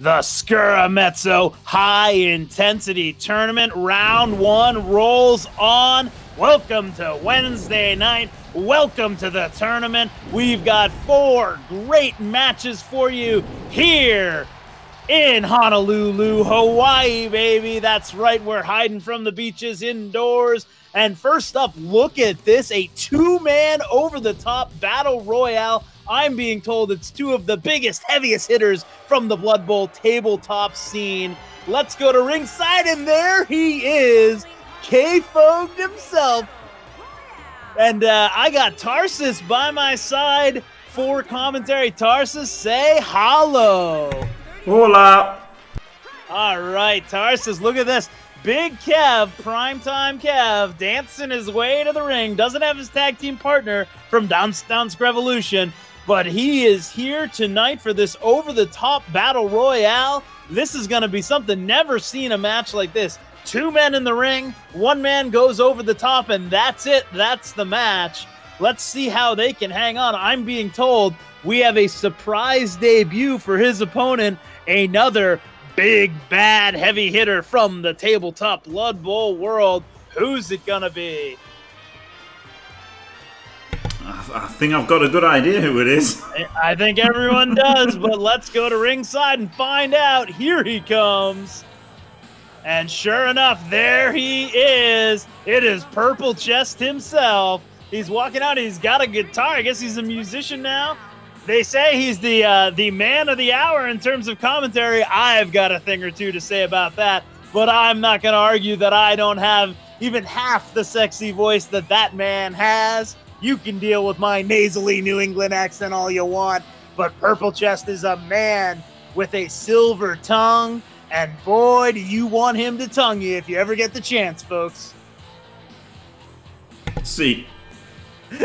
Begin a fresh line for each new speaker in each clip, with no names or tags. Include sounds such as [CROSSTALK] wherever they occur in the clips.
the Scaramucci High Intensity Tournament. Round one rolls on. Welcome to Wednesday night. Welcome to the tournament. We've got four great matches for you here in Honolulu, Hawaii, baby. That's right. We're hiding from the beaches indoors. And first up, look at this a two man over the top battle royale. I'm being told it's two of the biggest, heaviest hitters from the Blood Bowl tabletop scene. Let's go to ringside, and there he is, K Fogue himself. And uh, I got Tarsus by my side for commentary. Tarsus, say hello.
Hola.
All right, Tarsus, look at this. Big Kev, primetime Kev, dancing his way to the ring. Doesn't have his tag team partner from Dance Dance Revolution, but he is here tonight for this over the top battle royale. This is going to be something never seen a match like this. Two men in the ring, one man goes over the top, and that's it. That's the match. Let's see how they can hang on. I'm being told we have a surprise debut for his opponent, another big, bad, heavy hitter from the tabletop Blood Bowl world. Who's it going to be?
I think I've got a good idea who it is. [LAUGHS]
I think everyone does, but let's go to ringside and find out. Here he comes. And sure enough, there he is. It is Purple Chest himself. He's walking out. He's got a guitar. I guess he's a musician now. They say he's the uh, the man of the hour in terms of commentary. I've got a thing or two to say about that, but I'm not going to argue that I don't have even half the sexy voice that that man has. You can deal with my nasally New England accent all you want, but Purple Chest is a man with a silver tongue, and boy, do you want him to tongue you if you ever get the chance, folks.
See. [LAUGHS]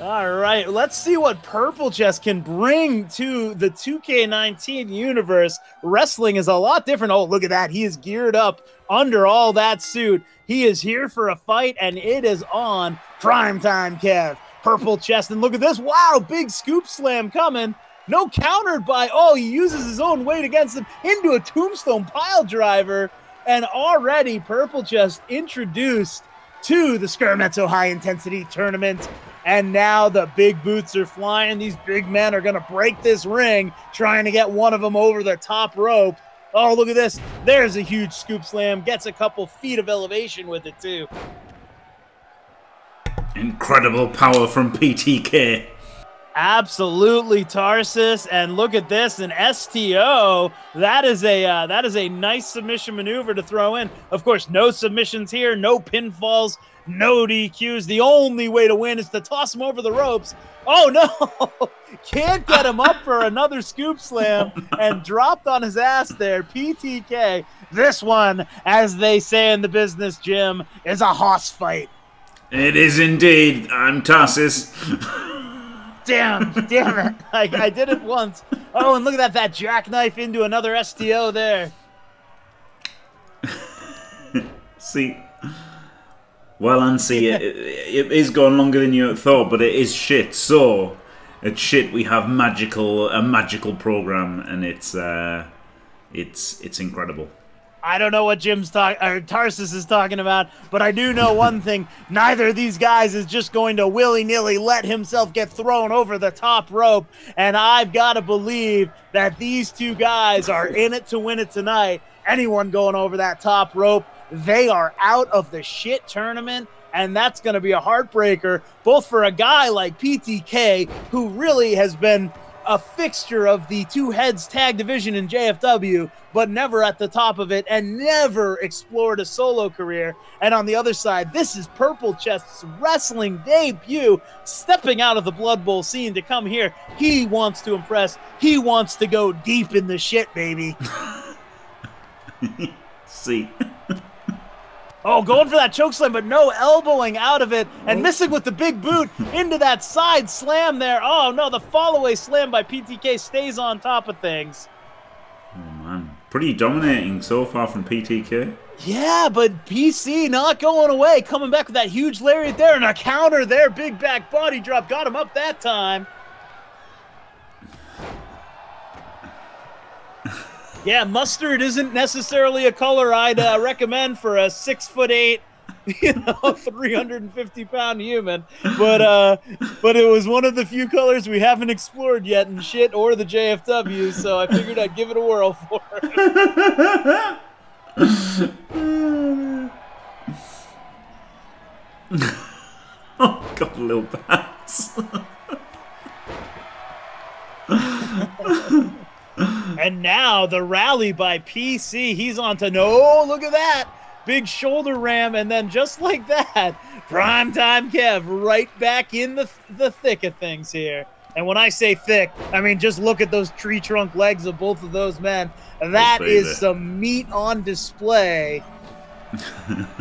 All right, let's see what Purple Chest can bring to the 2K19 universe. Wrestling is a lot different. Oh, look at that. He is geared up under all that suit. He is here for a fight, and it is on prime time, Kev. Purple Chest, and look at this. Wow, big scoop slam coming. No countered by, oh, he uses his own weight against him into a tombstone pile driver. And already Purple Chest introduced to the Scaramucci High Intensity Tournament. And now the big boots are flying. These big men are going to break this ring, trying to get one of them over the top rope. Oh, look at this. There's a huge scoop slam. Gets a couple feet of elevation with it, too.
Incredible power from PTK.
Absolutely, Tarsus, and look at this, an STO. That is a uh, that is a nice submission maneuver to throw in. Of course, no submissions here, no pinfalls, no DQs. The only way to win is to toss him over the ropes. Oh no! [LAUGHS] Can't get him up for another scoop slam and dropped on his ass there. PTK. This one, as they say in the business gym, is a hoss fight.
It is indeed. I'm Tarsus. [LAUGHS]
damn, damn it. [LAUGHS] I, I did it once. Oh, and look at that, that jackknife into another STO there. [LAUGHS]
see, well, and see, it, it is going longer than you thought, but it is shit. So, it's shit. We have magical, a magical program, and it's, uh, it's, it's incredible.
I don't know what Jim's talking or Tarsus is talking about, but I do know one [LAUGHS] thing. Neither of these guys is just going to willy-nilly let himself get thrown over the top rope. And I've got to believe that these two guys are [LAUGHS] in it to win it tonight. Anyone going over that top rope, they are out of the shit tournament. And that's going to be a heartbreaker, both for a guy like PTK, who really has been a fixture of the two heads tag division in JFW, but never at the top of it and never explored a solo career. And on the other side, this is Purple Chest's wrestling debut, stepping out of the Blood Bowl scene to come here. He wants to impress. He wants to go deep in the shit, baby. [LAUGHS]
See. [LAUGHS]
Oh, going for that choke slam, but no elbowing out of it and missing with the big boot into that side slam there. Oh, no, the follow-away slam by PTK stays on top of things.
Oh, man. Pretty dominating so far from PTK.
Yeah, but PC not going away. Coming back with that huge lariat there and a counter there. Big back body drop. Got him up that time. Yeah, mustard isn't necessarily a color I'd uh, recommend for a six foot eight, [LAUGHS] you know, 350 pound human. But uh, but it was one of the few colors we haven't explored yet in shit or the JFW, so I figured I'd give it a whirl for it. [LAUGHS]
oh, God, little bats.
And now the rally by PC. He's on to no. Look at that. Big shoulder ram. And then just [LAUGHS] like that, primetime Kev right back in the, the thick of things here. And when I say thick, I mean just look at those tree trunk legs of both of those men. That is some meat on display. [LAUGHS]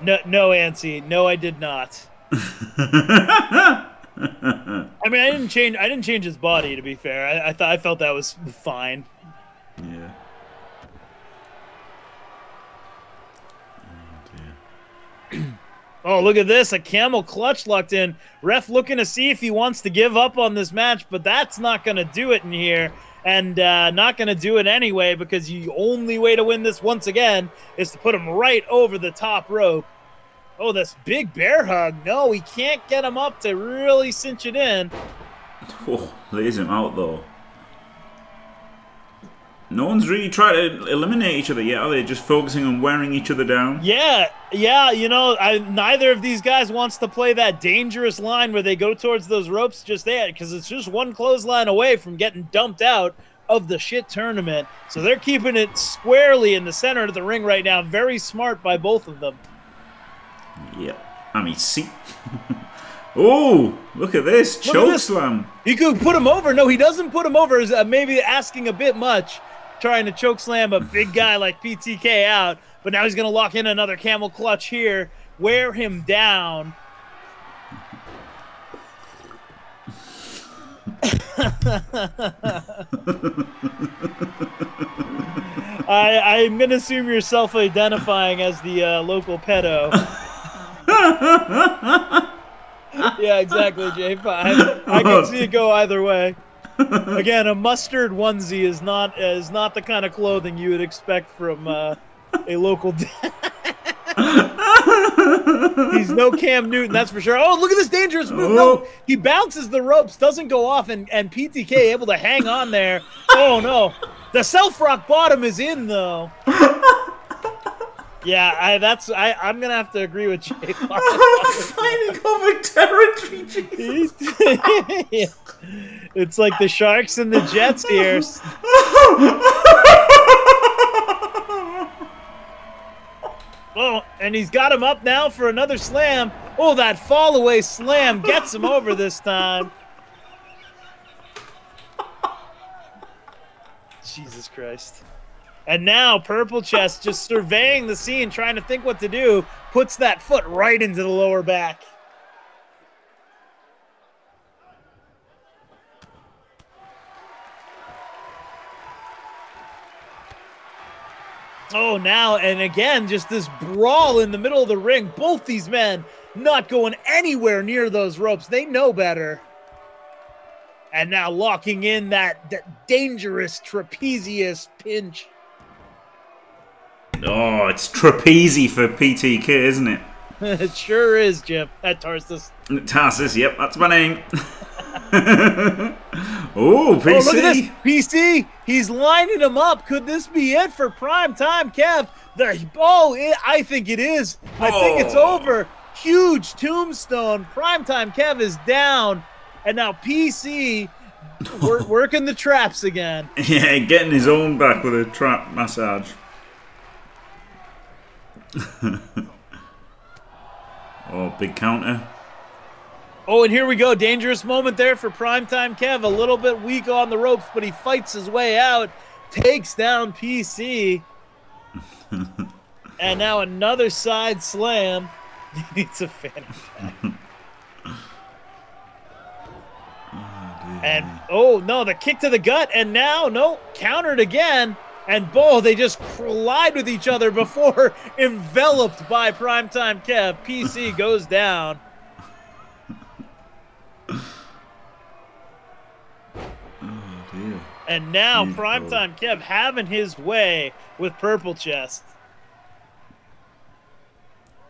no, no, Ansi. No, I did not. [LAUGHS] [LAUGHS] I mean, I didn't change. I didn't change his body. To be fair, I, I thought I felt that was fine.
Yeah.
Oh, [CLEARS THROAT] oh, look at this! A camel clutch locked in. Ref looking to see if he wants to give up on this match, but that's not going to do it in here, and uh, not going to do it anyway because the only way to win this once again is to put him right over the top rope. Oh, this big bear hug. No, he can't get him up to really cinch it in.
Oh, lays him out though. No one's really tried to eliminate each other yet, are they? Just focusing on wearing each other down?
Yeah, yeah, you know, I, neither of these guys wants to play that dangerous line where they go towards those ropes just there, because it's just one clothesline away from getting dumped out of the shit tournament. So they're keeping it squarely in the center of the ring right now. Very smart by both of them.
Yeah. I mean, see. [LAUGHS] oh, look at this. Choke slam.
He could put him over. No, he doesn't put him over. Is uh, maybe asking a bit much, trying to choke slam a big guy [LAUGHS] like PTK out. But now he's going to lock in another camel clutch here, wear him down. [LAUGHS] I, I'm going to assume you're self identifying as the uh, local pedo. Yeah, exactly, J5. I can see it go either way. Again, a mustard onesie is not is not the kind of clothing you would expect from uh, a local. He's no Cam Newton, that's for sure. Oh, look at this dangerous move! No, oh. he bounces the ropes, doesn't go off, and and PTK able to hang on there. Oh no, the self rock bottom is in though. Yeah, I, that's I. I'm gonna have to agree with Jay. [LAUGHS]
Finding covered territory,
yeah. It's like the Sharks and the Jets here. oh, and he's got him up now for another slam. Oh, that fall away slam gets him over this time. Jesus Christ. And now Purple Chest just surveying the scene, trying to think what to do, puts that foot right into the lower back. Oh, now and again, just this brawl in the middle of the ring. Both these men not going anywhere near those ropes. They know better. And now locking in that, that dangerous trapezius pinch.
Oh, it's trapeze for PTK, isn't it? [LAUGHS]
it sure is, Jim. At Tarsus.
Tarsus, yep, that's my name. [LAUGHS] oh, PC. Oh, look at this.
PC, he's lining them up. Could this be it for prime time, Kev? The, oh, it, I think it is. I oh. think it's oh. over. Huge tombstone. Primetime Kev is down. And now PC [LAUGHS] working the traps again.
Yeah, getting his own back with a trap massage. [LAUGHS] oh, big counter.
Oh, and here we go. Dangerous moment there for primetime Kev. A little bit weak on the ropes, but he fights his way out. Takes down PC. [LAUGHS] and now another side slam. [LAUGHS] He needs a fanny pack. oh, and oh no, the kick to the gut, and now no countered again and Bo, they just collide with each other before [LAUGHS] enveloped by primetime Kev. PC [LAUGHS] goes down.
Oh.
And now
Huge
Primetime Kev having his way with Purple Chest.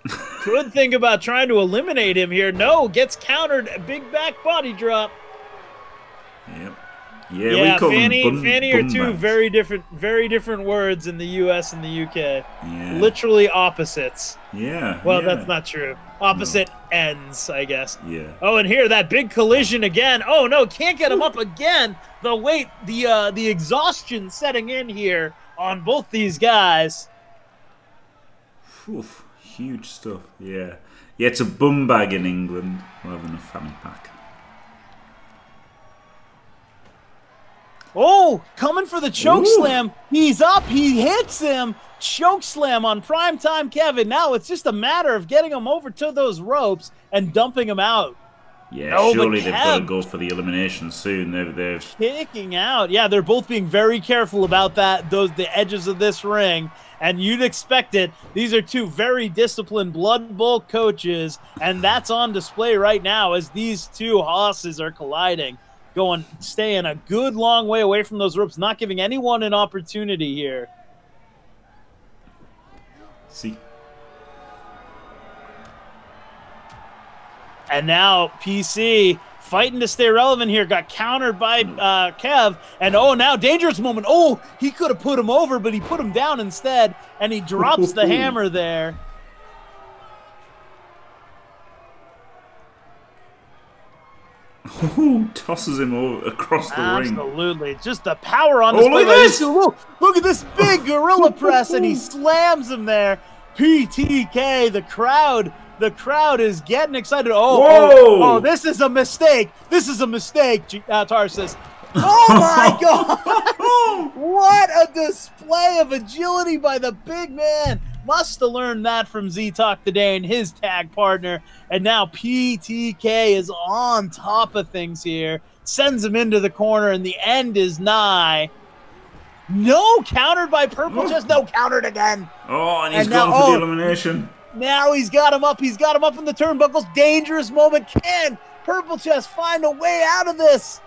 [LAUGHS] Could think about trying to eliminate him here. No, gets countered. Big back body drop.
Yep. Yeah,
Yeah,
we call
Fanny,
them bun,
Fanny are two
bags.
very different, very different words in the U.S. and the U.K.
Yeah.
Literally opposites.
Yeah.
Well,
yeah.
that's not true. Opposite ends, I guess.
Yeah.
Oh, and here that big collision again. Oh no, can't get him up again. The weight, the uh, the exhaustion setting in here on both these guys.
Oof, huge stuff. Yeah. Yeah, it's a bum bag in England rather than a fanny pack.
Oh, coming for the choke
Ooh.
slam. He's up. He hits him. Choke slam on primetime Kevin. Now it's just a matter of getting him over to those ropes and dumping him out.
Yeah,
No,
surely they've got to go for the elimination soon. They've, they've
kicking out. Yeah, they're both being very careful about that. Those the edges of this ring, and you'd expect it. These are two very disciplined Blood Bowl coaches, and that's on display right now as these two hosses are colliding, going staying a good long way away from those ropes, not giving anyone an opportunity here.
see.
And now PC fighting to stay relevant here got countered by uh, Kev. And oh, now dangerous moment. Oh, he could have put him over, but he put him down instead. And he drops the [LAUGHS] hammer there.
Ooh, [LAUGHS] tosses him over across the ring.
Absolutely. Just the power on
Oh,
display.
look at this!
Look, look at this big gorilla press, and he [LAUGHS] slams him there. PTK, the crowd. The crowd is getting excited. Oh, oh, oh, this is a mistake. This is a mistake, G- uh, Tarsus. Oh [LAUGHS] my god! what a display of agility by the big man. Must have learned that from Z Talk today and his tag partner. And now PTK is on top of things here. Sends him into the corner, and the end is nigh. No, countered by Purple just No, countered again.
Oh, and he's
And now-
for
oh.
the elimination.
Now he's got him up. He's got him up in the turnbuckles. Dangerous moment. Can Purple Chest find a way out of this?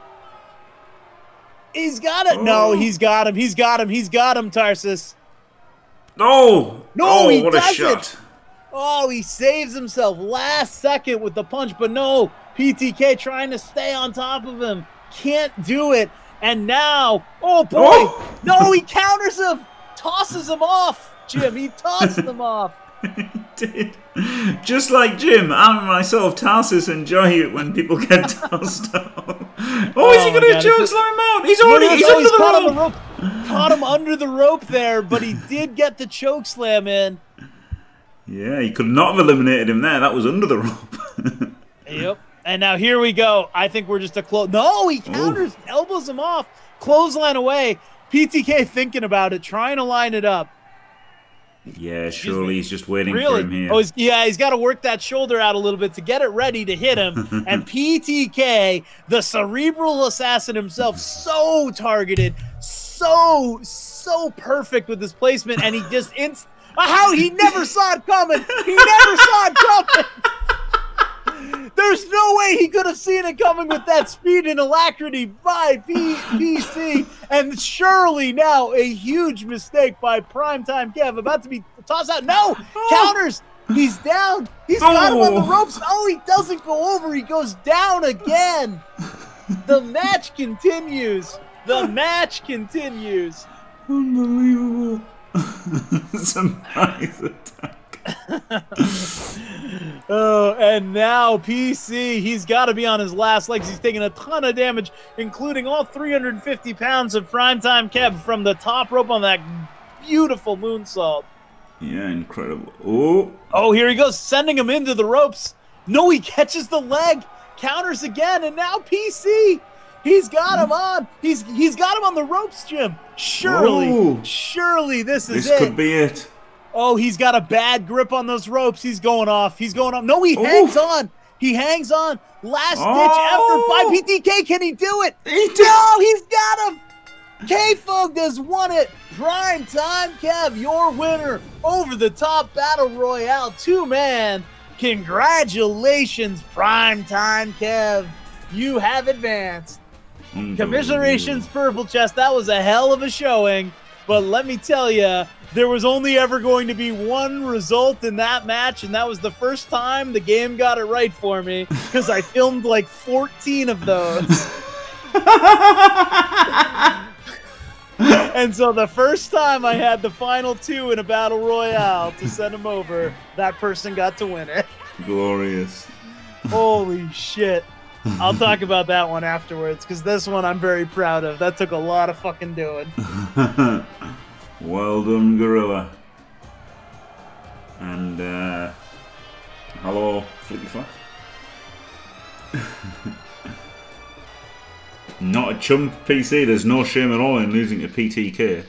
He's got it. No,
Oh.
he's got him. He's got him. He's got him, Tarsus.
No!
No,
oh,
he
what
does
a
it.
shot.
Oh, he saves himself last second with the punch, but no, PTK trying to stay on top of him. Can't do it. And now, oh boy,
Oh.
no, he counters him, tosses him off. Jim, he tosses him off. [LAUGHS]
Did. Just like Jim, I myself, Tarsus, enjoy it when people get [LAUGHS] tossed out. Oh, is he
Oh
going to choke him out? He's
Look
already
at
he's.
Oh,
under the
caught
rope.
the rope. Caught him under the rope there, but he did get the choke slam in.
Yeah, he could not have eliminated him there. That was under the rope. [LAUGHS]
Yep. And now here we go. I think we're just a close. No, he counters, elbows him off, clothesline away. PTK thinking about it, trying to line it up.
Yeah, surely he's just waiting
Really?
for him here.
Oh, he's, yeah, he's got to work that shoulder out a little bit to get it ready to hit him. [LAUGHS] and PTK, the cerebral assassin himself, so targeted, so so perfect with his placement, and he just inst. [LAUGHS] How he never saw it coming. He never saw it coming. [LAUGHS] There's no way he could have seen it coming with that speed and alacrity by P- PC. And surely now a huge mistake by Primetime Kev about to be tossed out. No! Oh. Counters! He's down! He's got him on the
Oh.
ropes! Oh, he doesn't go over! He goes down again! The match continues! The match continues!
Unbelievable. [LAUGHS] Surprise attack. [LAUGHS]
Oh, and now PC, he's got to be on his last legs. He's taking a ton of damage, including all 350 pounds of primetime Kev from the top rope on that beautiful moonsault.
Yeah, incredible. Oh,
Oh, here he goes, sending him into the ropes. No, he catches the leg, counters again, and now PC. He's got him on. He's he's got him on the ropes, Jim. Surely,
Whoa.
surely this is
this
it.
could be it.
Oh, he's got a bad grip on those ropes. He's going off. He's going off. No, he
Ooh.
hangs on. He hangs on. Last ditch
Oh.
effort by PTK. Can he do it?
He did.
No, he's got him. K-Fog has won it. Prime time, Kev, your winner over the top battle royale two man. Congratulations, Prime time, Kev. You have advanced. Mm-hmm. Commiserations, Purple Chest. That was a hell of a showing. But let me tell you, there was only ever going to be one result in that match, and that was the first time the game got it right for me because I filmed like 14 of those. [LAUGHS] and so the first time I had the final two in a battle royale to send them over, that person got to win it.
Glorious.
Holy shit. I'll [LAUGHS] talk about that one afterwards because this one I'm very proud of. That took a lot of fucking doing. [LAUGHS]
well done, Gorilla. And, uh, hello, Flippy Flash. [LAUGHS] Not a chump PC, there's no shame at all in losing to PTK.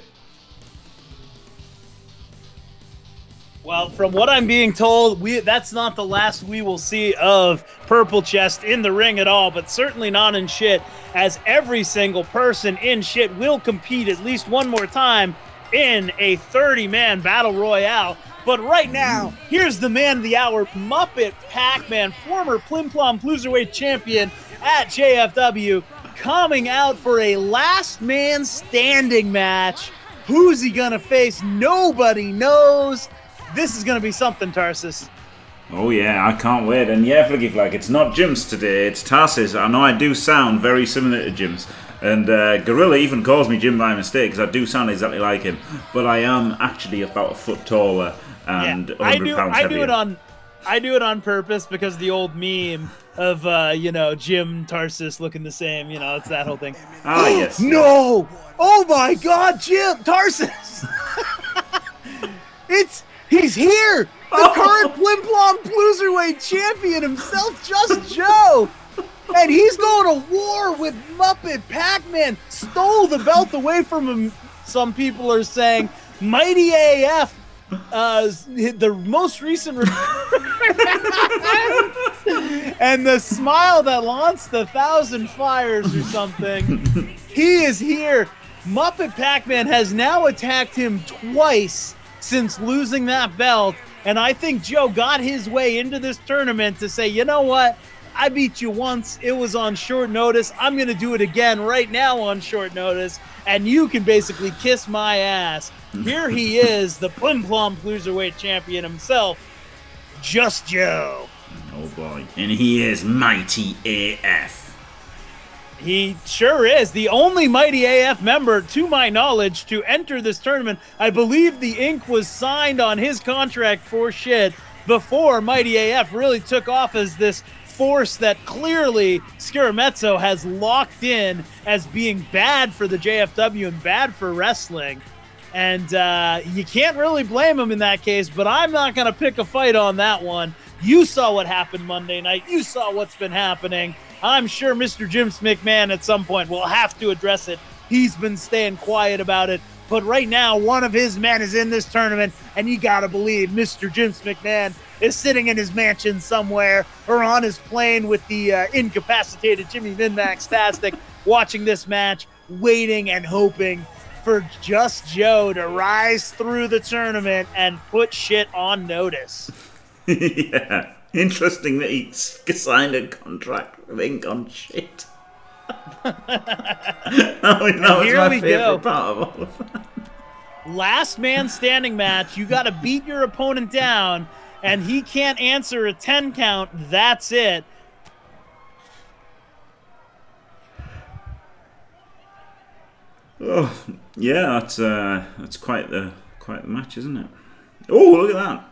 Well, from what I'm being told, we that's not the last we will see of Purple Chest in the ring at all, but certainly not in shit, as every single person in shit will compete at least one more time in a 30-man battle royale. But right now, here's the man of the hour, Muppet Pac-Man, former Plim Plom Cruiserweight champion at JFW, coming out for a last man standing match. Who's he gonna face? Nobody knows. This is gonna be something, Tarsus.
Oh yeah, I can't wait. And yeah, forgive like it's not Jims today, it's Tarsus. I know I do sound very similar to Jims. And uh, Gorilla even calls me Jim by mistake because I do sound exactly like him. But I am actually about a foot taller and yeah, 100
I do,
pounds
I
heavier.
do it on I do it on purpose because the old meme of uh, you know Jim Tarsus looking the same. You know, it's that whole thing. [GASPS]
Ah, yes. [GASPS]
no! Oh my God, Jim Tarsus! [LAUGHS] it's he's here. The oh. current Plim Plom Blueserweight champion himself, Just [LAUGHS] Joe. And he's going to war with Muppet Pac-Man. Stole the belt away from him. Some people are saying Mighty AF uh, the most recent [LAUGHS] and the smile that launched the thousand fires or something. he is here. Muppet Pac-Man has now attacked him twice since losing that belt, and I think Joe got his way into this tournament to say, you know what? I beat you once. It was on short notice. I'm going to do it again right now on short notice, and you can basically kiss my ass. [LAUGHS] Here he is, the Plim Plom Cruiserweight champion himself, Just Joe.
Oh boy. And he is mighty AF.
He sure is. The only Mighty AF member, to my knowledge, to enter this tournament. I believe the ink was signed on his contract for shit before Mighty AF really took off as this force that clearly Scaramezzo has locked in as being bad for the JFW and bad for wrestling. And uh, you can't really blame him in that case, but I'm not going to pick a fight on that one. You saw what happened Monday night. You saw what's been happening. I'm sure Mr. Jim McMahon at some point will have to address it. He's been staying quiet about it. But right now, one of his men is in this tournament, and you got to believe Mr. Jim McMahon is sitting in his mansion somewhere or on his plane with the uh, incapacitated Jimmy Vinmax Tastic [LAUGHS] watching this match, waiting and hoping for Just Joe to rise through the tournament and put shit on notice. [LAUGHS]
yeah. Interesting that he signed a contract with ink on shit. that was, that was my favorite go. part of all of that.
Last man standing match. You got to beat your opponent down and he can't answer a 10 count, that's it.
Oh, yeah, that's uh, that's quite the quite the match, isn't it? Oh, look at that!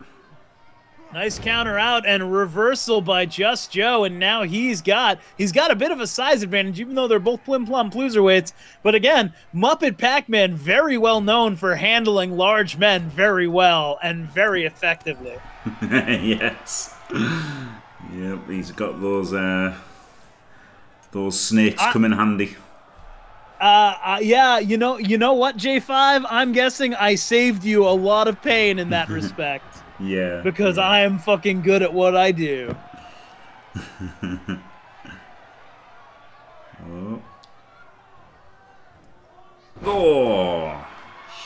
Nice counter out and reversal by Just Joe, and now he's got he's got a bit of a size advantage, even though they're both plim plum weights. But again, Muppet Pac-Man very well known for handling large men very well and very effectively. [LAUGHS]
yes. Yep, he's got those uh, those snakes I, come in handy.
Uh, uh, yeah, you know, you know what, J5? I'm guessing I saved you a lot of pain in that [LAUGHS] respect.
Yeah.
Because
yeah.
I am fucking good at what I do. [LAUGHS]
oh. oh.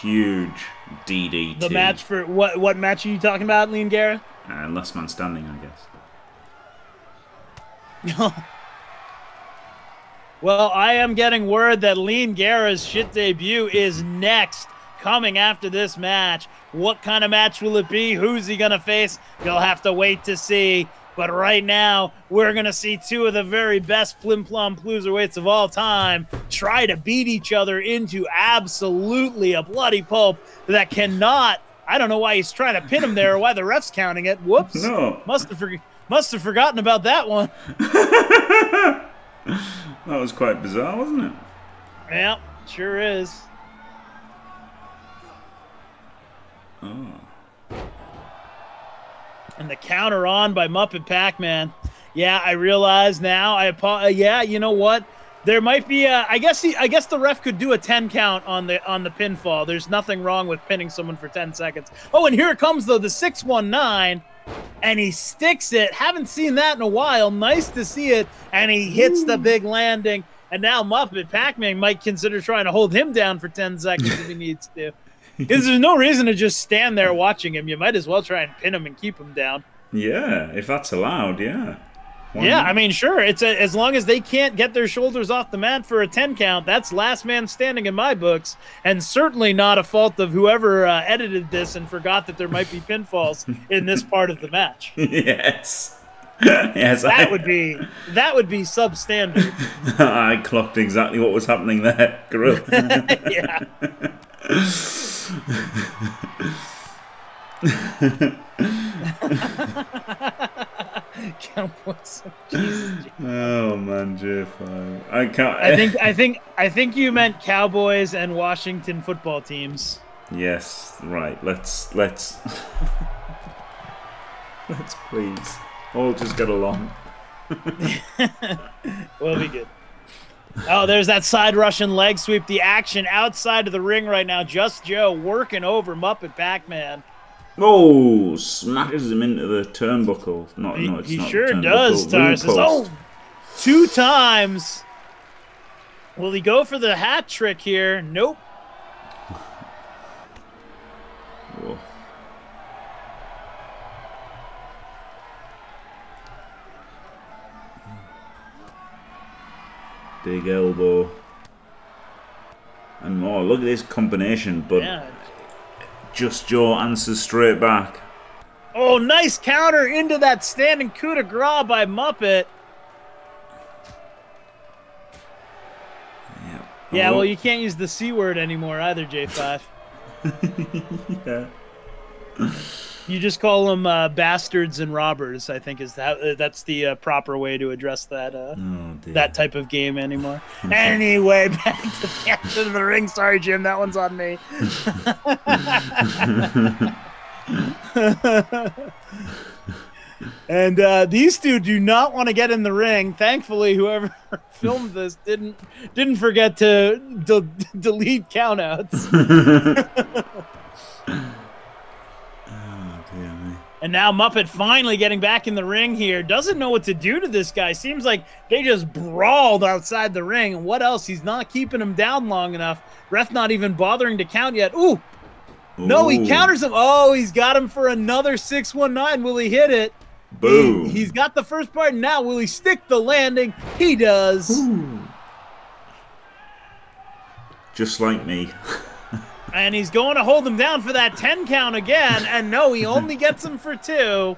Huge DDT.
The match for what what match are you talking about, Lean Garrett?
Uh, last man standing, I guess. [LAUGHS]
Well, I am getting word that Lean Guerra's shit debut is [LAUGHS] next, coming after this match. What kind of match will it be? Who's he going to face? You'll have to wait to see. But right now, we're going to see two of the very best Plim Plum Cruiserweights of all time try to beat each other into absolutely a bloody pulp that cannot. I don't know why he's trying to pin him there or why the ref's counting it. Whoops.
No.
Must have, for, must have forgotten about that one. [LAUGHS]
that was quite bizarre, wasn't it?
Yeah, sure is.
Oh.
And the counter on by Muppet Pac-Man. Yeah, I realize now. I uh, yeah, you know what? There might be a. I guess he. I guess the ref could do a ten count on the on the pinfall. There's nothing wrong with pinning someone for ten seconds. Oh, and here it comes though. The six one nine, and he sticks it. Haven't seen that in a while. Nice to see it. And he hits Ooh. the big landing. And now Muppet Pac-Man might consider trying to hold him down for ten seconds if he needs to. [LAUGHS] Because there's no reason to just stand there watching him. You might as well try and pin him and keep him down.
Yeah, if that's allowed, yeah.
Why yeah, not? I mean, sure. It's a, as long as they can't get their shoulders off the mat for a ten count. That's last man standing in my books, and certainly not a fault of whoever uh, edited this and forgot that there might be pinfalls [LAUGHS] in this part of the match.
Yes. [LAUGHS] yes,
that I, would be that would be substandard.
I clocked exactly what was happening there, Gorilla.
yeah. [LAUGHS] Cowboys. Jesus.
Oh man, J5. I can't.
I think. I think. I think you meant Cowboys and Washington football teams.
Yes. Right. Let's. Let's. let's please all just get along. [LAUGHS]
we'll be good. Oh, there's that side Russian leg sweep. The action outside of the ring right now. Just Joe working over Muppet Pac-Man.
Oh, smashes him into the turnbuckle. Not,
he,
no, it's
he
not
sure does, Tarsus. Oh, two times. Will he go for the hat trick here? Nope.
Big elbow. And more. Look at this combination, but yeah. just Joe answers straight back.
Oh, nice counter into that standing coup de grace by Muppet.
Yep.
Yeah, oh. well, you can't use the C word anymore either, J5. [LAUGHS] yeah. You just call them uh, bastards and robbers. I think is that uh, that's the uh, proper way to address that uh, oh, that type of game anymore. [LAUGHS] anyway, back to the end of the ring. Sorry, Jim, that one's on me. [LAUGHS] and uh, these two do not want to get in the ring. Thankfully, whoever [LAUGHS] filmed this didn't didn't forget to de- delete countouts. And now Muppet finally getting back in the ring here. Doesn't know what to do to this guy. Seems like they just brawled outside the ring. And what else? He's not keeping him down long enough. Ref not even bothering to count yet. Ooh. Ooh. No, he counters him. Oh, he's got him for another 619. Will he hit it?
Boom.
He, has got the first part. Now, will he stick the landing? He does.
Ooh. Just like me. [LAUGHS]
And he's going to hold him down for that 10 count again. And no, he [LAUGHS] only gets him for two.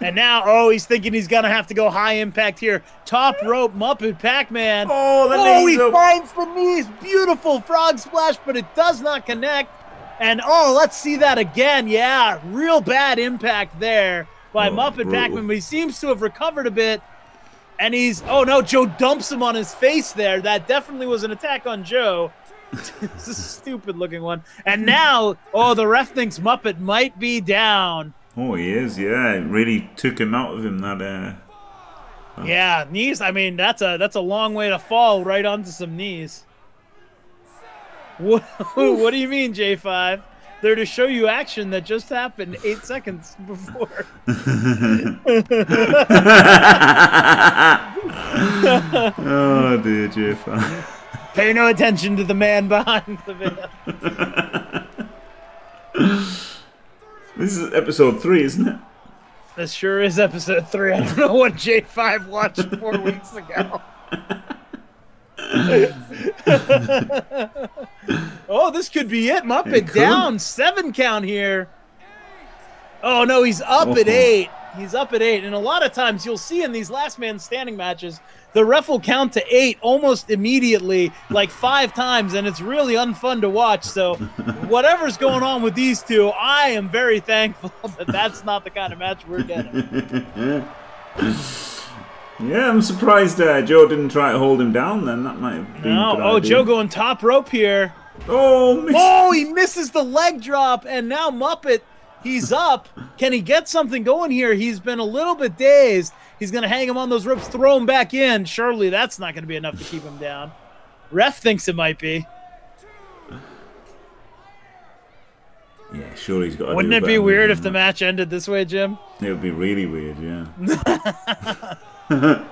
And now, oh, he's thinking he's going to have to go high impact here. Top rope, Muppet Pac Man.
Oh, the
oh
he
up. finds the knees. Beautiful frog splash, but it does not connect. And oh, let's see that again. Yeah, real bad impact there by oh, Muppet Pac Man, but he seems to have recovered a bit. And he's, oh no, Joe dumps him on his face there. That definitely was an attack on Joe. [LAUGHS] this is a stupid looking one. And now, oh, the ref thinks Muppet might be down.
Oh, he is, yeah. It really took him out of him, that. Uh...
Oh. Yeah, knees. I mean, that's a that's a long way to fall right onto some knees. [LAUGHS] What, what do you mean, J5? there to show you action that just happened eight seconds before. [LAUGHS]
oh dear, Jeff.
Pay no attention to the man behind the
veil. this is episode three, isn't it?
This sure is episode three. I don't know what J5 watched four weeks ago. [LAUGHS] oh, this could be it. Muppet down seven count here. Oh no, he's up oh. at uh-huh. eight. He's up at eight, and a lot of times you'll see in these last man standing matches, the ref will count to eight almost immediately, like five times, and it's really unfun to watch. So, [LAUGHS] whatever's going on with these two, I am very thankful [LAUGHS] that that's not the kind of match we're getting. [LAUGHS]
Yeah, I'm surprised uh, Joe didn't try to hold him down. Then that might have been. No,
oh,
idea.
Joe going top rope here.
Oh,
miss. oh, he misses the leg drop, and now Muppet, he's [LAUGHS] up. Can he get something going here? He's been a little bit dazed. He's going to hang him on those ropes, throw him back in. Surely that's not going to be enough to keep him down. Ref thinks it might be.
Yeah, sure he's got.
Wouldn't it be weird if the match ended this way, Jim?
It would be really weird, yeah. [LAUGHS] [LAUGHS]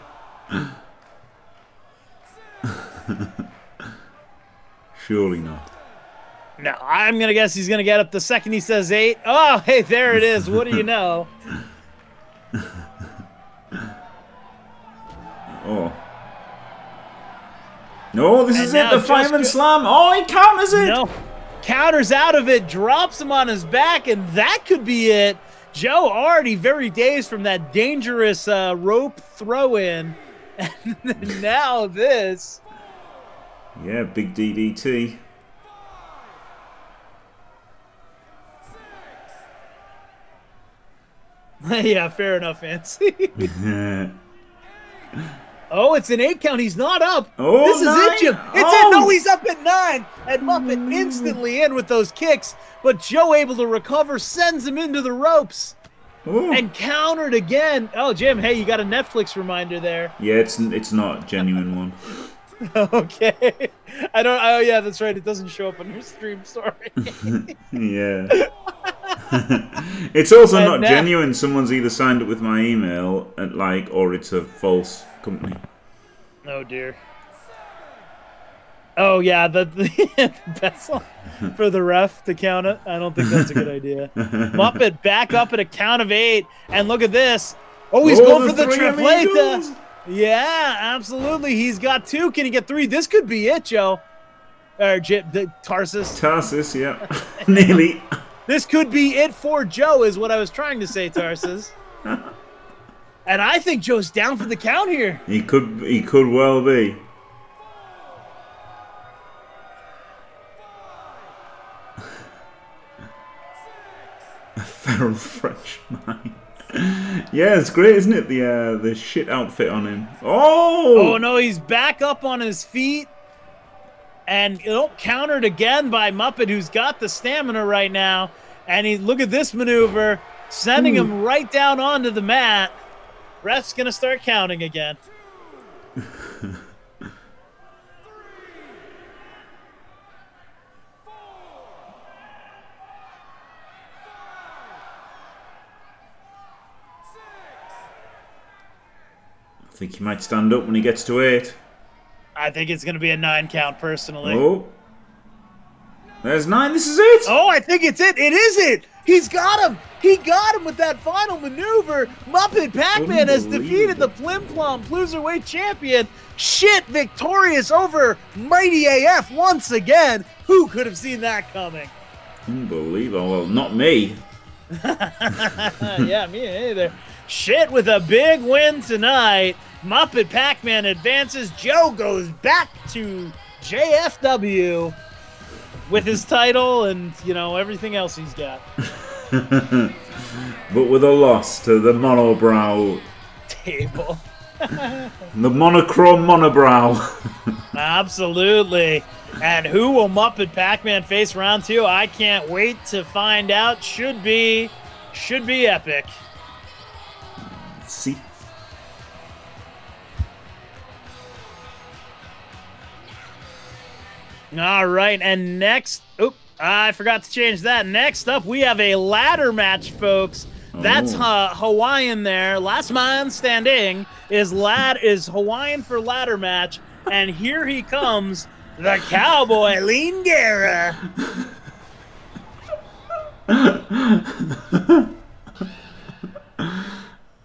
Surely not.
No, I'm gonna guess he's gonna get up the second he says eight. Oh, hey, there it is. What do you know? [LAUGHS]
oh. No, this and is it. The fireman slam. Oh, he counters it. No,
counters out of it, drops him on his back, and that could be it. Joe already very dazed from that dangerous uh, rope throw in. [LAUGHS] And now this.
Yeah, big DDT. [LAUGHS]
yeah, fair enough, Fancy. [LAUGHS] oh, it's an eight count. He's not up.
Oh,
this
nine.
is it, Jim. It's oh. it. No, he's up at nine. And Muppet instantly in with those kicks. But Joe able to recover, sends him into the ropes. Ooh. and countered again. Oh, Jim, hey, you got a Netflix reminder there.
Yeah, it's it's not genuine one. [LAUGHS]
okay, I don't. Oh, yeah, that's right. It doesn't show up on your stream. Sorry. [LAUGHS]
yeah. [LAUGHS] it's also and not genuine. Someone's either signed up with my email and like, or it's a false company.
Oh dear. Oh yeah, the, [LAUGHS] the for the ref to count it. I don't think that's a good idea. [LAUGHS] Muppet back up at a count of eight, and look at this. Oh, he's oh, going for the tripleta. Yeah, absolutely. He's got two. Can he get three? This could be it, Joe. Or J- the Tarsus.
Tarsus, yeah, [LAUGHS] nearly.
This could be it for Joe, is what I was trying to say, Tarsus. And I think Joe's down for the count here.
He could. He could well be. A [LAUGHS] feral French man. yeah, it's great, isn't it? The uh, the shit outfit on him. Oh!
Oh no, he's back up on his feet. And oh, countered again by Muppet, who's got the stamina right now. And he look at this maneuver, sending Ooh. him right down onto the mat. Ref's gonna start counting again.
I think he might stand up when he gets to eight.
I think it's going to be a nine count, personally.
Oh. There's nine. This is it.
Oh, I think it's it. It is it. He's got him. He got him with that final maneuver. Muppet Pac-Man has defeated the Flim Plom Cruiserweight Champion. Shit, victorious over Mighty AF once again. Who could have seen that coming?
Unbelievable. Well, not me. [LAUGHS]
yeah, me either. Shit with a big win tonight. Muppet Pac Man advances. Joe goes back to JFW with his title and, you know, everything else he's got. [LAUGHS] [LAUGHS]
but with a loss to the monobrow
table. [LAUGHS]
the monochrome monobrow. [LAUGHS]
Absolutely. And who will Muppet Pac-Man face round two? I can't wait to find out. Should be, should be epic.
See?
All right, and next, oop, I forgot to change that. Next up, we have a ladder match, folks. That's uh, Hawaiian there. Last man standing is lad is Hawaiian for ladder match, and here he comes, the cowboy Lean Guerra.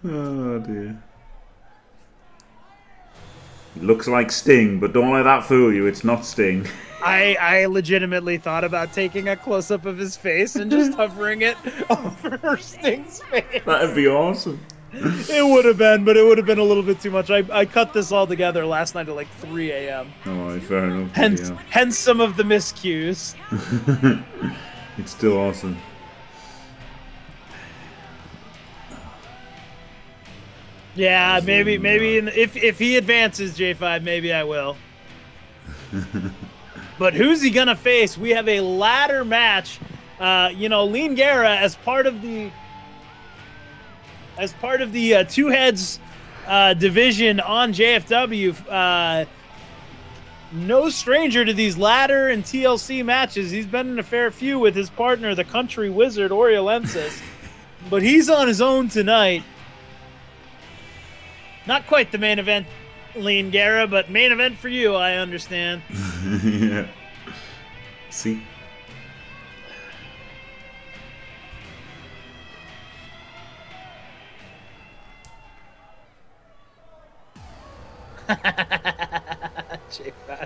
Oh dear. Looks like Sting, but don't let that fool you. It's not Sting. [LAUGHS]
I, I legitimately thought about taking a close up of his face and just [LAUGHS] hovering it over [LAUGHS] Sting's face.
That'd be awesome.
It would have been, but it would have been a little bit too much. I, I cut this all together last night at like 3 a.m.
Oh, fair enough.
Hence,
yeah.
hence some of the miscues. [LAUGHS]
It's still awesome.
Yeah, maybe maybe in, if if he advances J5, maybe I will. But who's he gonna face? We have a ladder match. Uh, you know, Lean Guerra as part of the as part of the uh, two heads uh, division on JFW. Uh, no stranger to these ladder and TLC matches. He's been in a fair few with his partner, the country wizard Oriolensis. [LAUGHS] but he's on his own tonight. Not quite the main event, Lean Guerra, but main event for you, I understand. [LAUGHS]
yeah. See? [LAUGHS] Uh.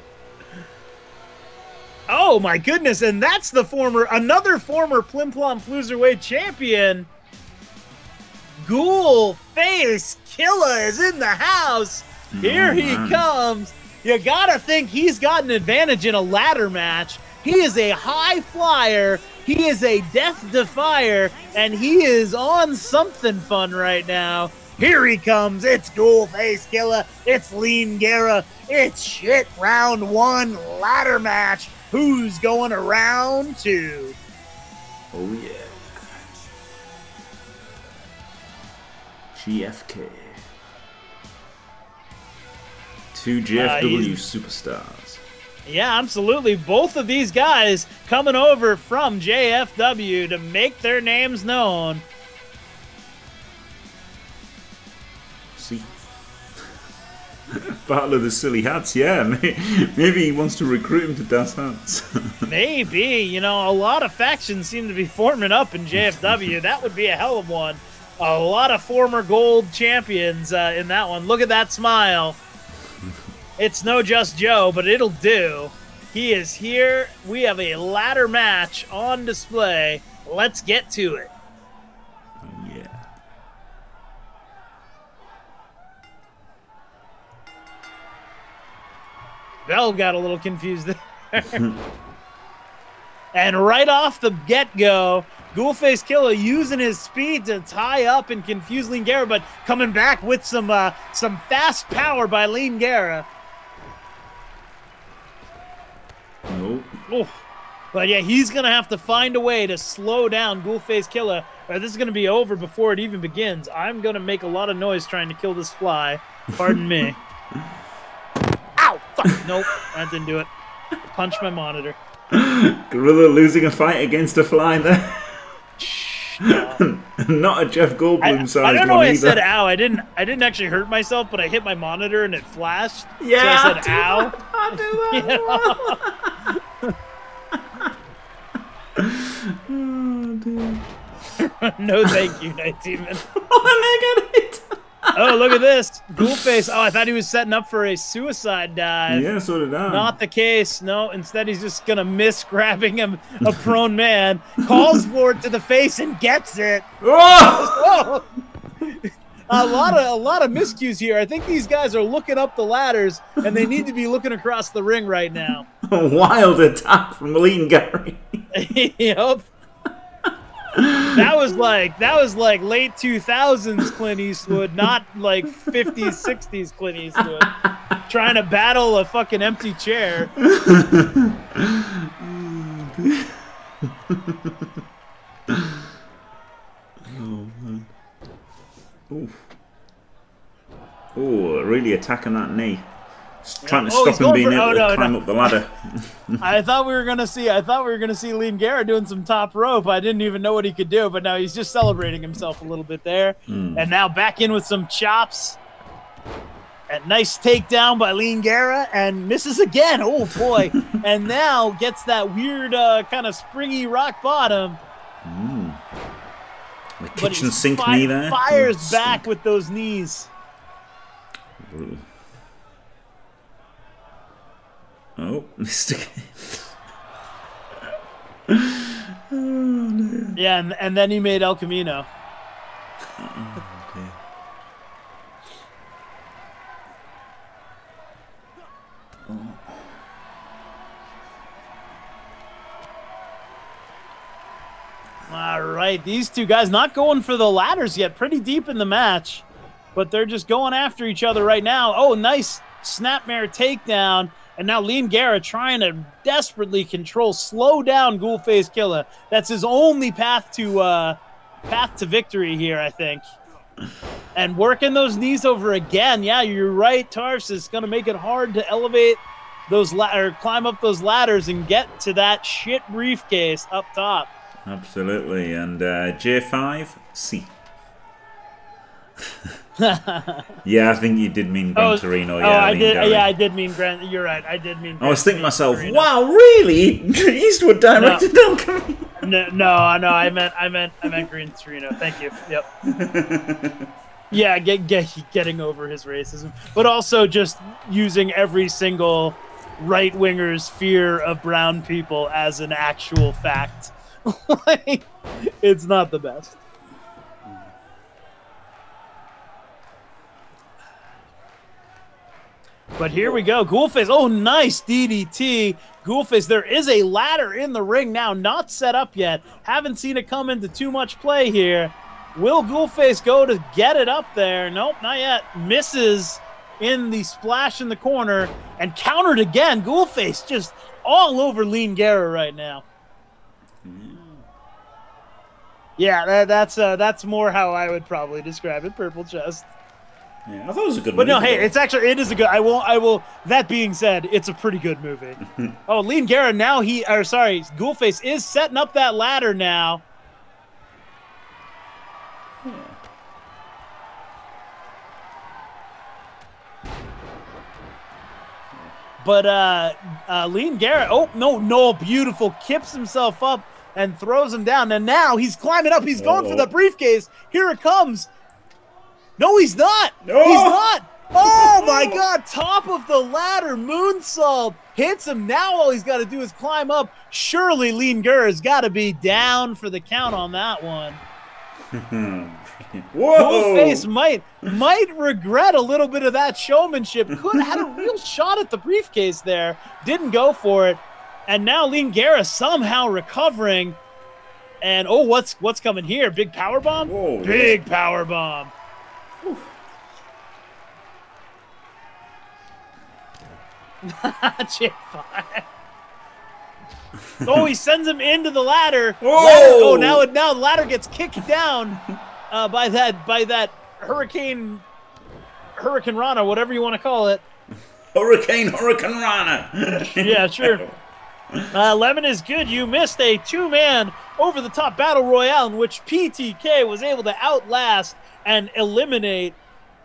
oh my goodness, and that's the former another former Plim Plom Cruiserweight champion. Ghoul Face Killer is in the house. Here oh,
he
comes. You gotta think he's got an advantage in a ladder match. He is a high flyer. He is a death defier, and he is on something fun right now. Here he comes. It's Ghoul Face Killer. It's Lean Guerra. It's shit round one ladder match. Who's going around two?
Oh, yeah. GFK. Two JFW
he's-
superstars.
Yeah, absolutely. Both of these guys coming over from JFW to make their names known.
See? [LAUGHS] Battle of the Silly Hats, yeah. [LAUGHS] Maybe he wants to recruit him to Das Hats. [LAUGHS]
Maybe, you know, a lot of factions seem to be forming up in JFW. that would be a hell of one. A lot of former gold champions uh, in that one. Look at that smile. It's no just Joe, but it'll do. He is here. We have a ladder match on display. Let's get to it.
yeah.
Bell got a little confused there. [LAUGHS] and right off the get go, Ghoulface Killer using his speed to tie up and confuse Lean Guerra, but coming back with some uh, some fast power by Lean Guerra.
Nope.
Oof. But yeah, he's gonna have to find a way to slow down Ghoulface Killer, or this is gonna be over before it even begins. I'm gonna make a lot of noise trying to kill this fly. Pardon me. [LAUGHS] Ow! Fuck! Nope, that didn't do it. Punch my monitor.
Gorilla losing a fight against a fly there.
No. [LAUGHS]
Not a Jeff
I,
Goldblum
I
sized
don't know why I
either.
said ow. I didn't. I didn't actually hurt myself, but I hit my monitor and it flashed.
Yeah,
So I [LAUGHS]
I
said
do
ow.
I do
You know?
Oh, dear. [LAUGHS]
no, thank you, Night Demon.
Oh, [LAUGHS] and I got it.
Oh, look at this. Ghoulface. Oh, I thought he was setting up for a suicide dive.
Yeah, so did I.
Not the case. No, instead he's just gonna miss grabbing him, a prone man, calls [LAUGHS] for it to the face and gets it.
Oh!
Oh! a lot of a lot of miscues here. I think these guys are looking up the ladders, and they need to be looking across the ring right now.
A wild attack from Lean Guerra.
yep. That was like that was like late two thousands Clint Eastwood, not like fifties, sixties Clint Eastwood. Trying to battle a fucking empty chair.
oh Oof. Oh, really attacking that knee. Trying to
Oh,
stop him being
for-
able
oh,
to climb
no.
up the ladder. [LAUGHS]
I thought we were gonna see. I thought we were gonna see Lean Garrett doing some top rope. I didn't even know what he could do, but now he's just celebrating himself a little bit there. Hmm. And now back in with some chops. A nice takedown by Lean Guerra and misses again. Oh boy! [LAUGHS] and now gets that weird uh, kind of springy rock bottom. Hmm.
The
but
kitchen
he
sink
fi-
knee there.
fires
Oh,
back with those knees.
Ooh. Oh, [LAUGHS] Mr. Kane.
Yeah, and, and then he made El Camino. [LAUGHS]
Okay.
All right, these two guys not going for the ladders yet, pretty deep in the match, but they're just going after each other right now. Oh, nice snapmare takedown, and now Liam Guerra trying to desperately control, slow down Ghoulface Killer. That's his only path to uh, path to victory here, I think. And working those knees over again. Yeah, you're right, Tarfs. It's going to make it hard to elevate those la- or climb up those ladders and get to that shit briefcase up top.
Absolutely. And uh, J5, C. [LAUGHS] yeah, I think you did mean Gran oh, Torino. Oh, yeah,
oh, I
Lean
did.
Gary.
Yeah, I did mean Grant. You're right. I did mean.
I was thinking
Gran
myself,
Torino.
wow, really? [LAUGHS] Eastwood directed [LAUGHS] Camino.
No, no, no. I meant, I meant, I meant Gran Torino. Thank you. Yep. [LAUGHS] yeah, get, get getting over his racism, but also just using every single right winger's fear of brown people as an actual fact. like, it's not the best. But here we go. Ghoulface. Oh, nice DDT. Ghoulface. There is a ladder in the ring now, not set up yet. Haven't seen it come into too much play here. Will Ghoulface go to get it up there? Nope, not yet. Misses in the splash in the corner and countered again. Ghoulface just all over Lean Guerra right now. Yeah, that, that's uh, that's more how I would probably describe it. Purple chest.
Yeah, I thought it was a good
But no, hey,
though.
it's actually it is a good. I will. I will. That being said, it's a pretty good movie. [LAUGHS] oh, Lean Guerra now he or sorry, Ghoulface is setting up that ladder now. But uh, uh, Lean Garrett, oh no, no, beautiful, kips himself up and throws him down. And now he's climbing up. He's going for the briefcase. Here it comes. No, he's not.
No.
He's not. Oh my God! Top of the ladder, moonsault hits him. Now all he's got to do is climb up. Surely Lean Gurr's got to be down for the count on that one. [LAUGHS]
Whoa!
Face might might regret a little bit of that showmanship. Could had a real [LAUGHS] shot at the briefcase there, didn't go for it, and now Lean Guerra somehow recovering. And oh, what's what's coming here? Big power bomb.
Whoa,
Big power bomb. Oh, he sends him into the ladder. Ladder- oh, now it now the ladder gets kicked down uh, by that by that hurricane hurricane Rana, whatever you want to call it.
Hurricane Hurricane Rana. [LAUGHS]
Yeah, sure. Uh, Lemon is good. You missed a two-man over-the-top battle royale in which PTK was able to outlast and eliminate